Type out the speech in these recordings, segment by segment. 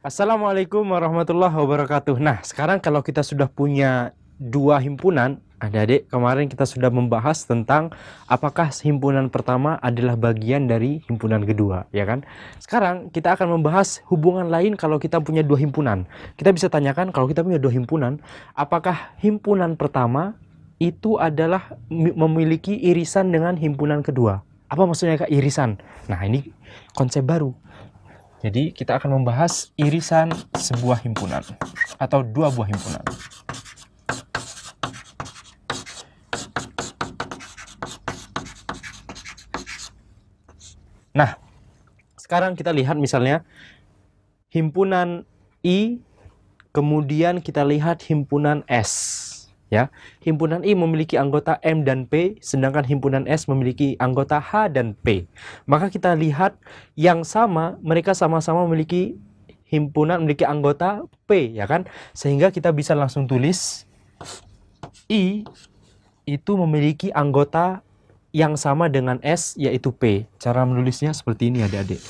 Assalamualaikum warahmatullahi wabarakatuh. Nah, sekarang kalau kita sudah punya dua himpunan, adik-adik, kemarin kita sudah membahas tentang apakah himpunan pertama adalah bagian dari himpunan kedua, ya kan? Sekarang kita akan membahas hubungan lain kalau kita punya dua himpunan. Kita bisa tanyakan kalau kita punya dua himpunan, apakah himpunan pertama itu adalah memiliki irisan dengan himpunan kedua? Apa maksudnya kak irisan? Nah, ini konsep baru. Jadi kita akan membahas irisan sebuah himpunan atau dua buah himpunan. Nah, sekarang kita lihat misalnya himpunan I, kemudian kita lihat himpunan S. Ya, himpunan I memiliki anggota M dan P, sedangkan himpunan S memiliki anggota H dan P. Maka kita lihat yang sama, mereka sama-sama memiliki himpunan memiliki anggota P, ya kan? Sehingga kita bisa langsung tulis I itu memiliki anggota yang sama dengan S yaitu P. Cara menulisnya seperti ini adik-adik.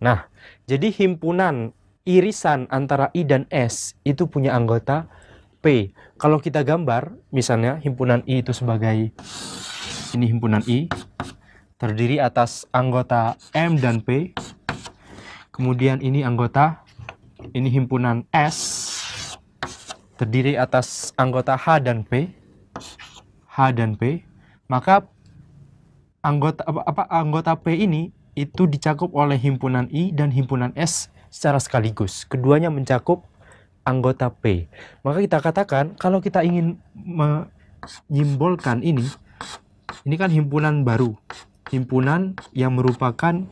Nah, jadi himpunan irisan antara I dan S itu punya anggota P. Kalau kita gambar, misalnya himpunan I itu sebagai ini himpunan I terdiri atas anggota M dan P. Kemudian ini anggota ini himpunan S terdiri atas anggota H dan P. H dan P. Maka anggota apa, apa anggota P ini itu dicakup oleh himpunan I dan himpunan S secara sekaligus. Keduanya mencakup anggota P. Maka kita katakan kalau kita ingin menyimbolkan ini, ini kan himpunan baru. Himpunan yang merupakan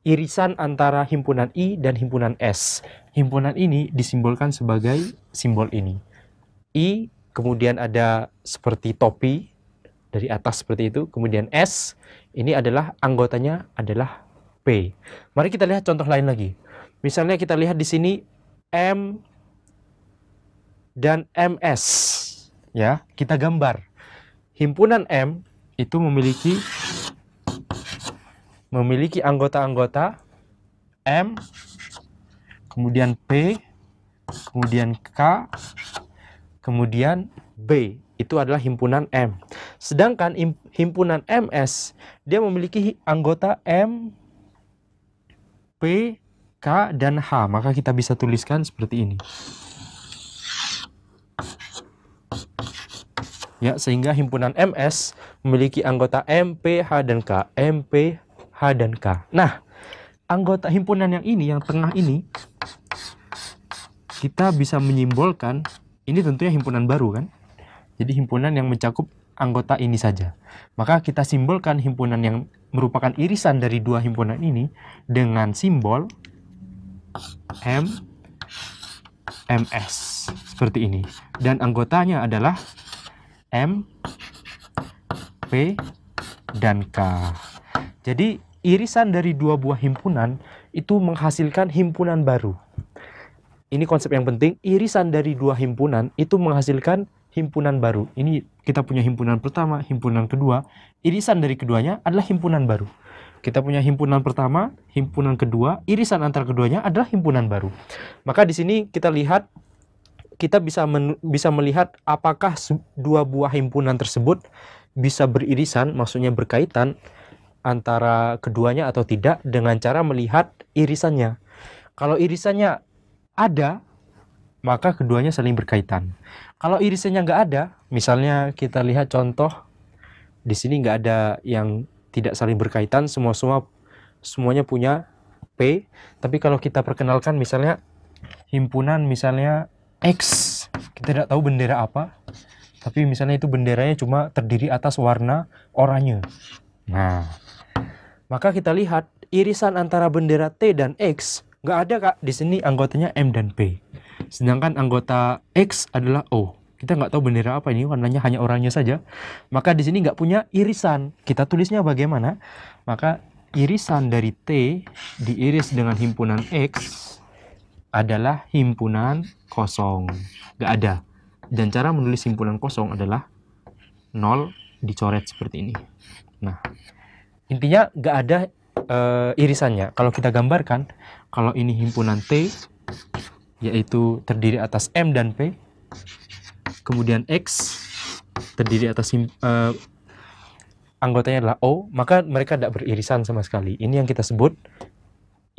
irisan antara himpunan I dan himpunan S. Himpunan ini disimbolkan sebagai simbol ini. I kemudian ada seperti topi dari atas seperti itu, kemudian S ini adalah anggotanya adalah P. Mari kita lihat contoh lain lagi. Misalnya kita lihat di sini M dan MS. Ya, kita gambar. Himpunan M itu memiliki memiliki anggota-anggota M, kemudian P, kemudian K, kemudian B itu adalah himpunan M. Sedangkan himpunan MS dia memiliki anggota M, P, K, dan H. Maka kita bisa tuliskan seperti ini. Ya, sehingga himpunan MS memiliki anggota M, P, H, dan K. M, P, H, dan K. Nah, anggota himpunan yang ini, yang tengah ini, kita bisa menyimbolkan, ini tentunya himpunan baru kan? Jadi himpunan yang mencakup anggota ini saja. Maka kita simbolkan himpunan yang merupakan irisan dari dua himpunan ini dengan simbol M MS seperti ini. Dan anggotanya adalah M P dan K. Jadi irisan dari dua buah himpunan itu menghasilkan himpunan baru. Ini konsep yang penting, irisan dari dua himpunan itu menghasilkan himpunan baru. Ini kita punya himpunan pertama, himpunan kedua. Irisan dari keduanya adalah himpunan baru. Kita punya himpunan pertama, himpunan kedua, irisan antara keduanya adalah himpunan baru. Maka di sini kita lihat kita bisa men, bisa melihat apakah dua buah himpunan tersebut bisa beririsan, maksudnya berkaitan antara keduanya atau tidak dengan cara melihat irisannya. Kalau irisannya ada, maka keduanya saling berkaitan. Kalau irisannya nggak ada, misalnya kita lihat contoh di sini nggak ada yang tidak saling berkaitan, semua semua semuanya punya P. Tapi kalau kita perkenalkan misalnya himpunan misalnya X, kita tidak tahu bendera apa, tapi misalnya itu benderanya cuma terdiri atas warna oranye. Nah, maka kita lihat irisan antara bendera T dan X nggak ada kak di sini anggotanya M dan P. Sedangkan anggota X adalah O. Kita nggak tahu bendera apa ini, warnanya hanya oranye saja. Maka di sini nggak punya irisan. Kita tulisnya bagaimana? Maka irisan dari T diiris dengan himpunan X adalah himpunan kosong. Nggak ada. Dan cara menulis himpunan kosong adalah nol dicoret seperti ini. Nah, intinya nggak ada uh, irisannya. Kalau kita gambarkan, kalau ini himpunan T, yaitu terdiri atas M dan P, kemudian X terdiri atas uh, anggotanya adalah O, maka mereka tidak beririsan sama sekali. Ini yang kita sebut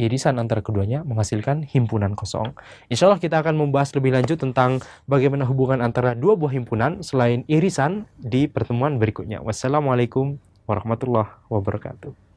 irisan antara keduanya menghasilkan himpunan kosong. Insya Allah kita akan membahas lebih lanjut tentang bagaimana hubungan antara dua buah himpunan selain irisan di pertemuan berikutnya. Wassalamualaikum warahmatullahi wabarakatuh.